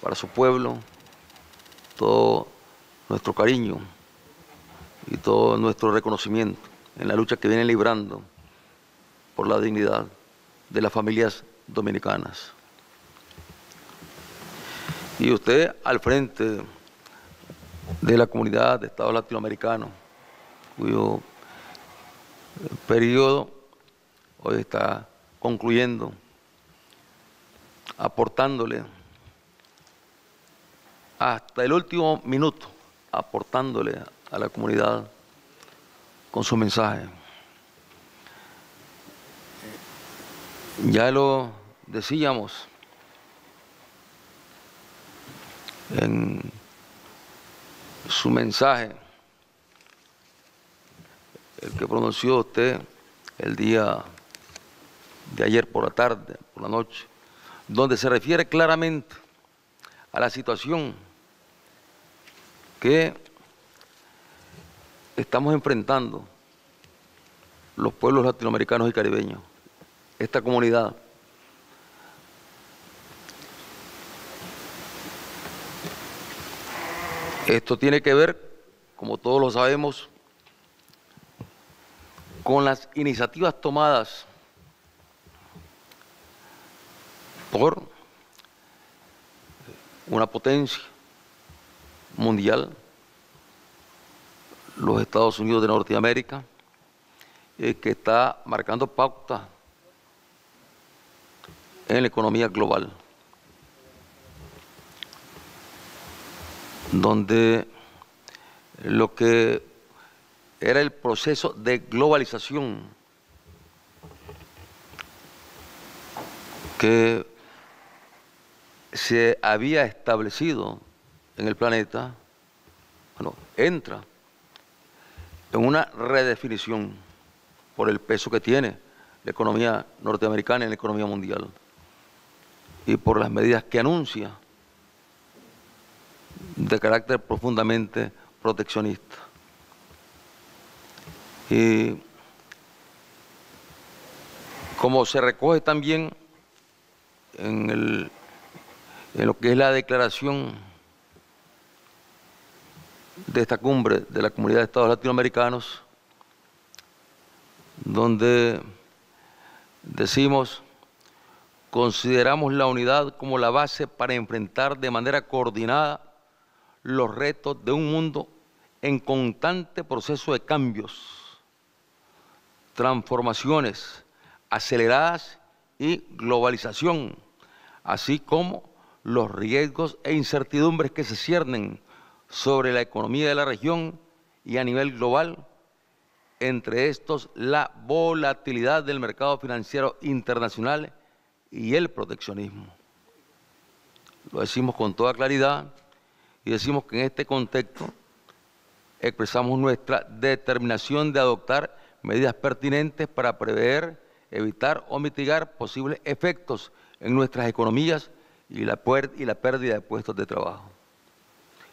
para su pueblo, todo nuestro cariño y todo nuestro reconocimiento en la lucha que viene librando por la dignidad de las familias dominicanas. Y usted al frente de la comunidad de Estados latinoamericanos, cuyo periodo hoy está concluyendo, aportándole hasta el último minuto, aportándole a la comunidad con su mensaje. Ya lo decíamos en su mensaje, el que pronunció usted el día de ayer por la tarde, por la noche, donde se refiere claramente a la situación que estamos enfrentando los pueblos latinoamericanos y caribeños, esta comunidad. Esto tiene que ver, como todos lo sabemos, con las iniciativas tomadas por una potencia mundial, los Estados Unidos de Norteamérica, eh, que está marcando pauta en la economía global, donde lo que era el proceso de globalización que se había establecido en el planeta, bueno, entra en una redefinición por el peso que tiene la economía norteamericana en la economía mundial y por las medidas que anuncia de carácter profundamente proteccionista. Y como se recoge también en, el, en lo que es la declaración de esta cumbre de la Comunidad de Estados Latinoamericanos, donde decimos, consideramos la unidad como la base para enfrentar de manera coordinada los retos de un mundo en constante proceso de cambios, transformaciones aceleradas y globalización, así como los riesgos e incertidumbres que se ciernen sobre la economía de la región y a nivel global, entre estos la volatilidad del mercado financiero internacional y el proteccionismo. Lo decimos con toda claridad y decimos que en este contexto expresamos nuestra determinación de adoptar medidas pertinentes para prever, evitar o mitigar posibles efectos en nuestras economías y la, y la pérdida de puestos de trabajo.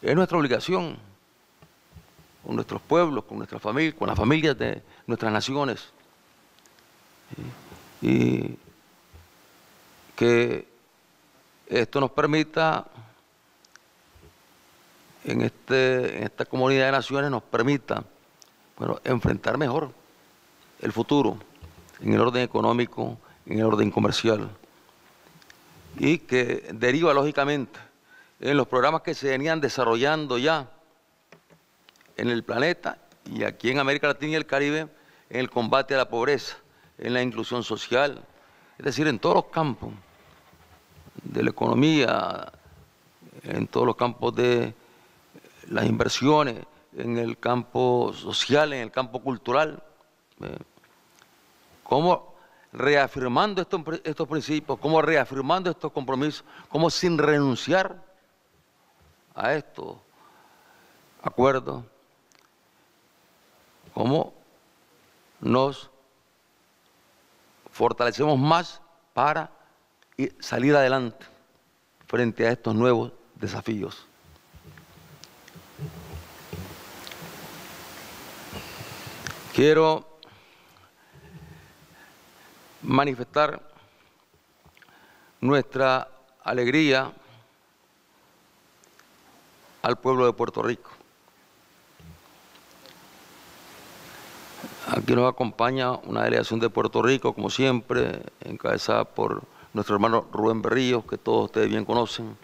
Es nuestra obligación con nuestros pueblos, con nuestras familias, con las familias de nuestras naciones. Y que esto nos permita, en, este, en esta comunidad de naciones, nos permita bueno, enfrentar mejor el futuro en el orden económico, en el orden comercial, y que deriva lógicamente en los programas que se venían desarrollando ya en el planeta y aquí en América Latina y el Caribe en el combate a la pobreza, en la inclusión social, es decir, en todos los campos de la economía, en todos los campos de las inversiones, en el campo social, en el campo cultural. ¿Cómo reafirmando estos, estos principios, cómo reafirmando estos compromisos, cómo sin renunciar a estos acuerdos, cómo nos fortalecemos más para salir adelante frente a estos nuevos desafíos. Quiero manifestar nuestra alegría al pueblo de Puerto Rico. Aquí nos acompaña una delegación de Puerto Rico, como siempre, encabezada por nuestro hermano Rubén Berrío, que todos ustedes bien conocen,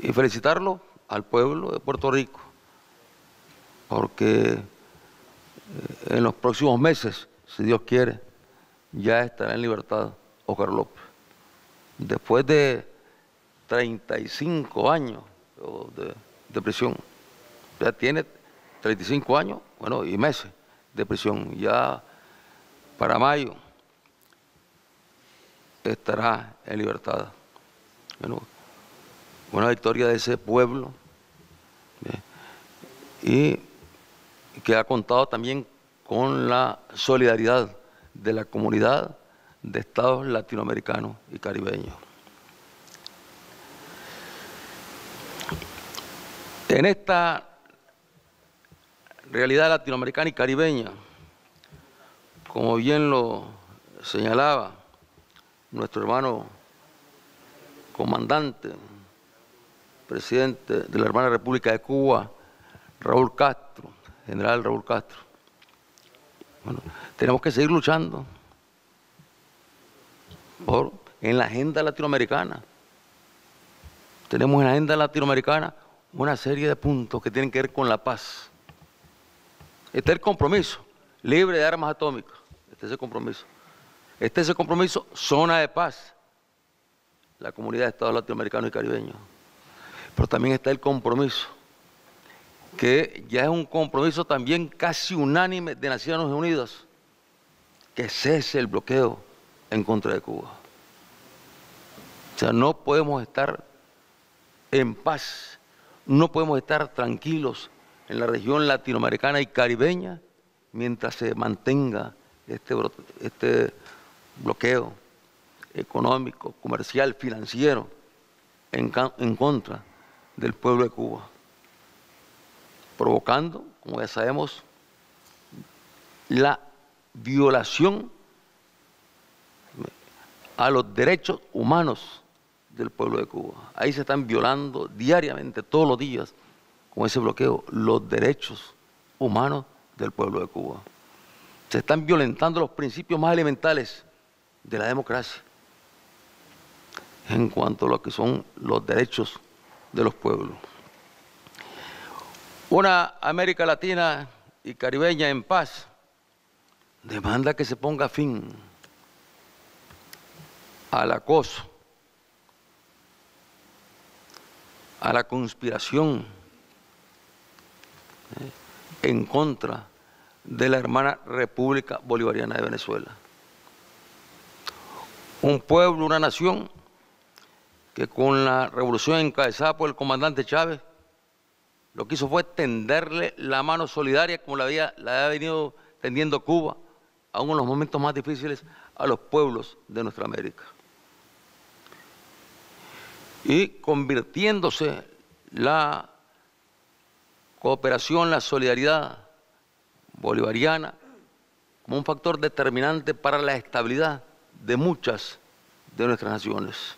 y felicitarlo al pueblo de Puerto Rico, porque eh, en los próximos meses, si Dios quiere, ya estará en libertad Oscar López. Después de 35 años de, prisión, ya tiene 35 años, bueno, y meses de prisión. Ya para mayo estará en libertad. Bueno, una victoria de ese pueblo y que ha contado también con la solidaridad de la comunidad de estados latinoamericanos y caribeños. En esta realidad latinoamericana y caribeña, como bien lo señalaba nuestro hermano comandante, presidente de la hermana República de Cuba, Raúl Castro, general Raúl Castro. Bueno, tenemos que seguir luchando por, en la agenda latinoamericana. Tenemos en la agenda latinoamericana una serie de puntos que tienen que ver con la paz. Este es el compromiso, libre de armas atómicas. Este es el compromiso. Este es el compromiso, zona de paz. La comunidad de Estados latinoamericanos y caribeños. Pero también está el compromiso, que ya es un compromiso también casi unánime de Naciones Unidas, que cese el bloqueo en contra de Cuba. O sea, no podemos estar en paz, no podemos estar tranquilos en la región latinoamericana y caribeña mientras se mantenga este, este bloqueo económico, comercial, financiero en, en contra del pueblo de Cuba, provocando, como ya sabemos, la violación a los derechos humanos del pueblo de Cuba. Ahí se están violando diariamente, todos los días, con ese bloqueo, los derechos humanos del pueblo de Cuba. Se están violentando los principios más elementales de la democracia en cuanto a lo que son los derechos de los pueblos. Una América Latina y caribeña en paz demanda que se ponga fin al acoso, a la conspiración eh, en contra de la hermana República Bolivariana de Venezuela. Un pueblo, una nación que con la revolución encabezada por el comandante Chávez, lo que hizo fue tenderle la mano solidaria como la había, venido tendiendo Cuba, aún en los momentos más difíciles, a los pueblos de nuestra América y convirtiéndose la cooperación, la solidaridad bolivariana como un factor determinante para la estabilidad de muchas de nuestras naciones.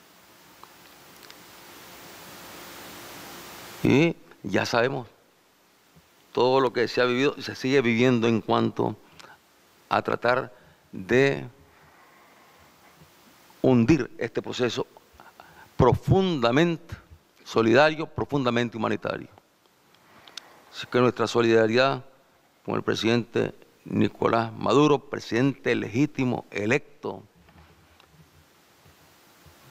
Y ya sabemos todo lo que se ha vivido y se sigue viviendo en cuanto a tratar de hundir este proceso profundamente solidario, profundamente humanitario. Así que nuestra solidaridad con el presidente Nicolás Maduro, presidente legítimo, electo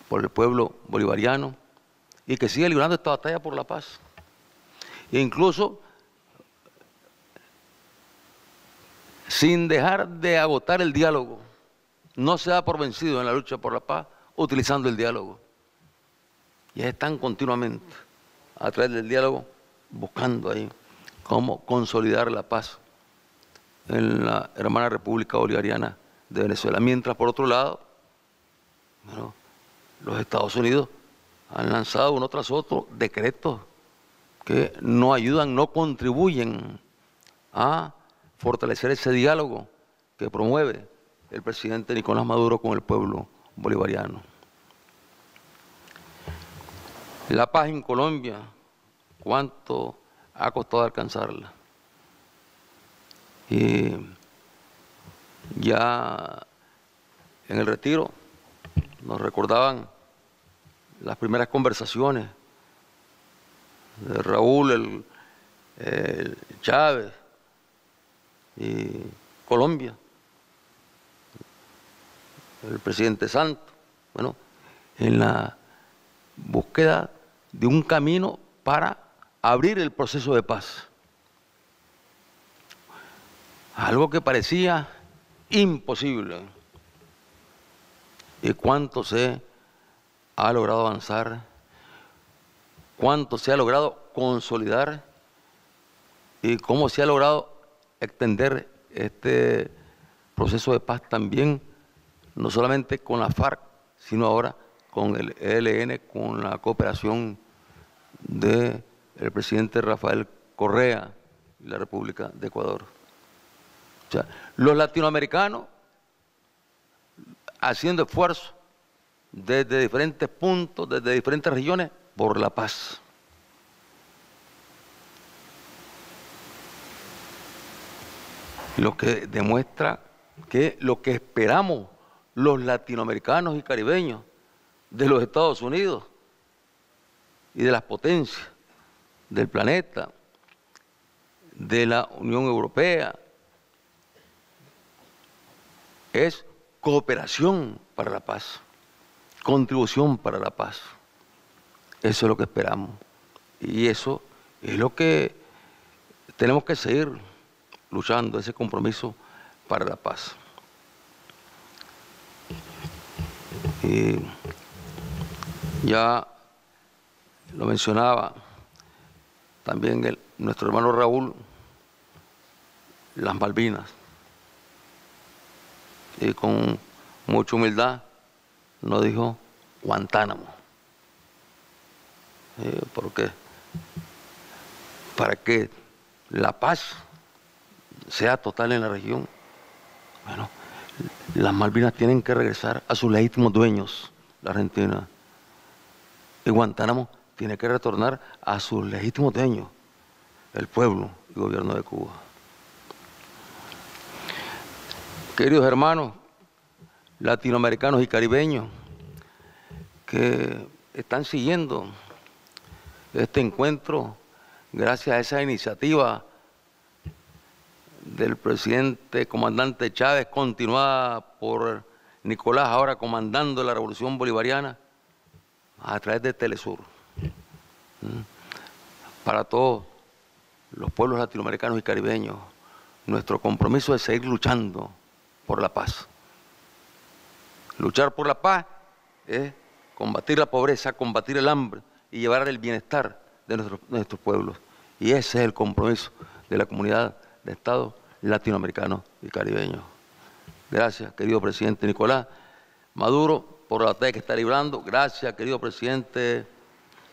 por el pueblo bolivariano, y que sigue librando esta batalla por la paz. Incluso sin dejar de agotar el diálogo, no se da por vencido en la lucha por la paz utilizando el diálogo y están continuamente a través del diálogo buscando ahí cómo consolidar la paz en la hermana República Bolivariana de Venezuela. Mientras por otro lado, los Estados Unidos han lanzado uno tras otro decretos que no ayudan, no contribuyen a fortalecer ese diálogo que promueve el presidente Nicolás Maduro con el pueblo bolivariano. La paz en Colombia, ¿cuánto ha costado alcanzarla? Y ya en el retiro nos recordaban las primeras conversaciones Raúl, el, Chávez y Colombia, el presidente Santos, bueno, en la búsqueda de un camino para abrir el proceso de paz. Algo que parecía imposible. ¿Y cuánto se ha logrado avanzar? ¿Cuánto se ha logrado consolidar? ¿Y cómo se ha logrado extender este proceso de paz también, no solamente con la FARC, sino ahora con el ELN, con la cooperación del presidente Rafael Correa y la República de Ecuador. O sea, los latinoamericanos haciendo esfuerzos desde diferentes puntos, desde diferentes regiones, por la paz. Lo que demuestra que lo que esperamos los latinoamericanos y caribeños de los Estados Unidos y de las potencias del planeta, de la Unión Europea, es cooperación para la paz, contribución para la paz. Eso es lo que esperamos. Y eso es lo que tenemos que seguir luchando, ese compromiso para la paz. Y ya lo mencionaba también nuestro hermano Raúl, las Malvinas. Y con mucha humildad nos dijo Guantánamo. ¿Por qué? Para que la paz sea total en la región. Bueno, las Malvinas tienen que regresar a sus legítimos dueños, la Argentina. Y Guantánamo tiene que retornar a sus legítimos dueños, el pueblo y gobierno de Cuba. Queridos hermanos, latinoamericanos y caribeños, que están siguiendo este encuentro gracias a esa iniciativa del presidente comandante Chávez, continuada por Nicolás, ahora comandando la revolución bolivariana, a través de Telesur. Para todos los pueblos latinoamericanos y caribeños, nuestro compromiso es seguir luchando por la paz. Luchar por la paz es combatir la pobreza, combatir el hambre y llevar el bienestar de nuestros pueblos. Y ese es el compromiso de la comunidad de Estados latinoamericanos y caribeños. Gracias, querido presidente Nicolás Maduro, por la batalla que está librando. Gracias, querido presidente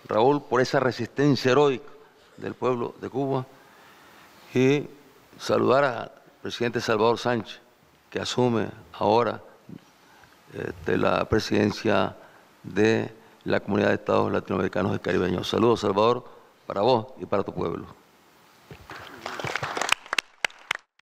Raúl, por esa resistencia heroica del pueblo de Cuba. Y saludar al presidente Salvador Sánchez, que asume ahora este, la presidencia de la Comunidad de Estados Latinoamericanos y Caribeños. Saludos, Salvador, para vos y para tu pueblo.